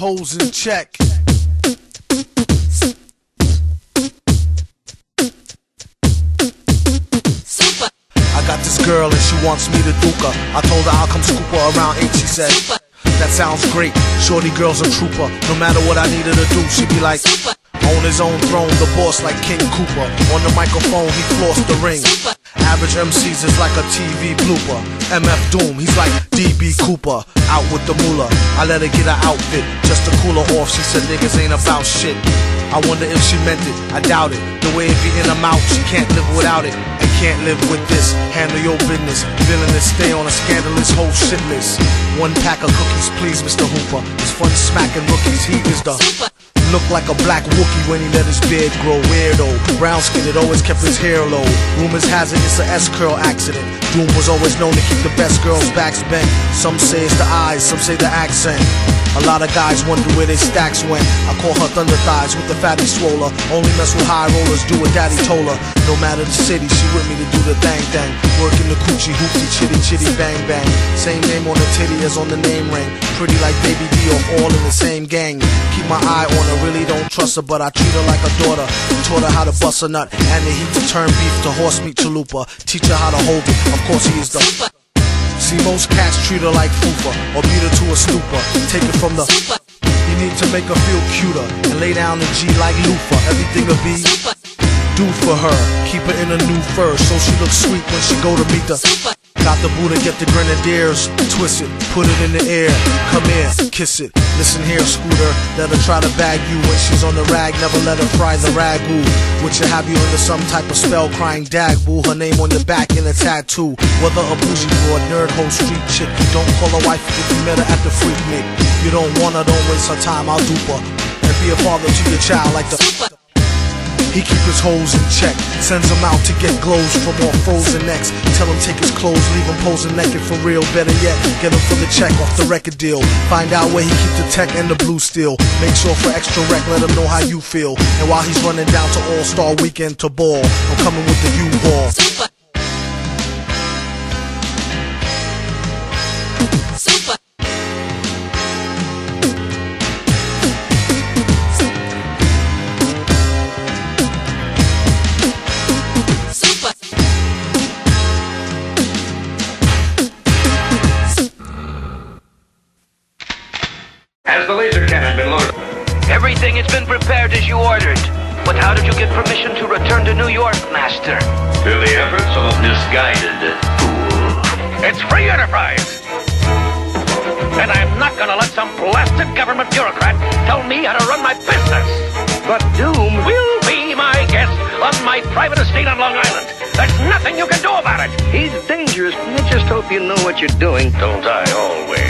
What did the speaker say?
hoes in check. I got this girl and she wants me to duke her. I told her I'll come scoop her around 8, she said. That sounds great. Shorty girl's a trooper. No matter what I need her to do, she be like. On his own throne, the boss like King Koopa. On the microphone, he flossed the ring. Average MCs is like a TV blooper. MF Doom, he's like DB Cooper. Out with the moolah. I let her get her outfit just to cool her off. She said niggas ain't about shit. I wonder if she meant it. I doubt it. The way it be in her mouth, she can't live without it. And can't live with this. Handle your business. Villainous, stay on a scandalous whole shit list. One pack of cookies, please, Mr. Hooper. It's fun smacking rookies. He is the Look like a black Wookie when he let his beard grow weirdo. Brown skinned, always kept his hair low. Rumors has it it's a S curl accident. Doom was always known to keep the best girls' backs bent. Some say it's the eyes, some say the accent. A lot of guys wonder where their stacks went. I call her thunder thighs with the fatty swoller. Only mess with high rollers, do what daddy told her. No matter the city, she with me to do the thang thang. Working the coochie hoopty chitty chitty bang bang. Same name on the titty as on the name ring. Pretty like Baby D or all in the same gang. Keep my eye on her, really don't trust her, but I treat her like a daughter. Taught her how to bust a nut and the heat to turn beef to horse meat chalupa. Teach her how to hold it. Of course he is the. See, most cats treat her like fufa or beat her to a stupor. Take it from the. You need to make her feel cuter and lay down the G like loofah. Everything will be do for her. Keep her in a new fur so she looks sweet when she go to meet the. Got the Buddha, get the grenadiers, twist it, put it in the air, come in, kiss it. Listen here, Scooter, let her try to bag you when she's on the rag, never let her fry the ragu. Which will have you under some type of spell, crying dag boo, her name on your back in a tattoo. Whether a bougie broad, nerd, hoe, street chick, You don't call her wife if you met her at the Freaknik. You don't want her, don't waste her time, I'll dupe her. And be a father to your child like the. He keep his hoes in check, sends them out to get glows from all frozen necks. Tell him take his clothes, leave him posing naked for real. Better yet, get him for the check off the record deal. Find out where he keep the tech and the blue steel. Make sure for extra rec, let him know how you feel. And while he's running down to All Star Weekend to ball, I'm coming with the U-Ball. Has the laser cannon been loaded? Everything has been prepared as you ordered. But how did you get permission to return to New York, Master? Through the efforts of a misguided fool. It's free enterprise. And I'm not gonna let some blasted government bureaucrat tell me how to run my business. But Doom will be my guest on my private estate on Long Island. There's nothing you can do about it. He's dangerous. I just hope you know what you're doing. Don't I always?